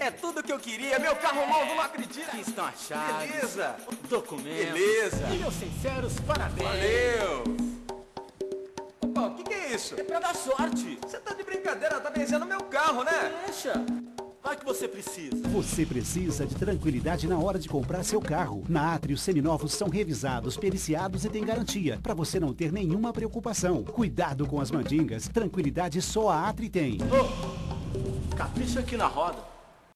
É tudo que eu queria. Meu carro novo, não acredita. Aqui estão as chaves. Beleza. Documentos. Beleza. E meus sinceros parabéns. Valeu. Opa, o que, que é isso? É pra dar sorte. Você tá de brincadeira, tá vencendo meu carro, né? Deixa. Vai que você precisa. Você precisa de tranquilidade na hora de comprar seu carro. Na Atri, Atrio, seminovos são revisados, periciados e têm garantia, para você não ter nenhuma preocupação. Cuidado com as mandingas, tranquilidade só a Atri tem. Ô, capricha aqui na roda.